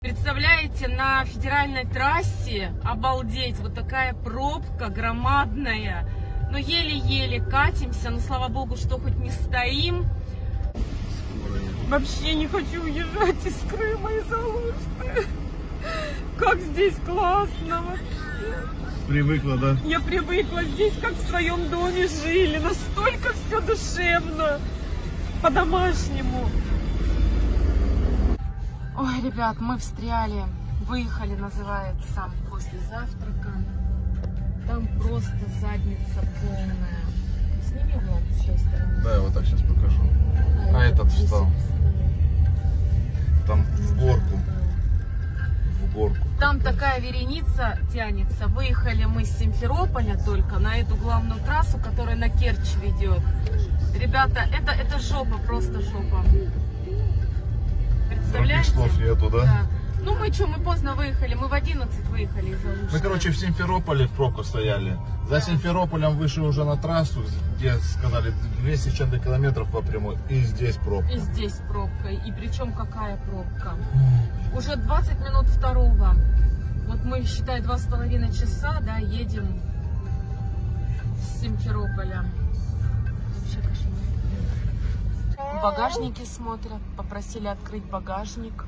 Представляете, на федеральной трассе, обалдеть, вот такая пробка громадная. Но еле-еле катимся, но слава богу, что хоть не стоим. Вообще не хочу уезжать из Крыма, из Алушты. Как здесь классно вообще. Привыкла, да? Я привыкла здесь, как в своем доме жили. Настолько все душевно, по-домашнему. Ой, ребят, мы встряли, выехали, называется, после завтрака. Там просто задница полная. Сними влог с той стороны. Да, я вот так сейчас покажу. А этот встал. Там в горку. В горку. Там такая вереница тянется. Выехали мы с Симферополя только на эту главную трассу, которая на Керчь ведет. Ребята, это, это жопа, просто жопа. Других Представляете? слов нету, да? Да. Ну мы что, мы поздно выехали, мы в 11 выехали из Алушты. Мы, короче, в Симферополе в пробку стояли. За Симферополем вышли уже на трассу, где сказали 200 с чем-то километров по прямой. И здесь пробка. И здесь пробка. И причем какая пробка? Уже 20 минут второго. Вот мы, считай, два с половиной часа, да, едем с Симферополя. Вообще кошмар. В багажнике смотрят, попросили открыть багажник.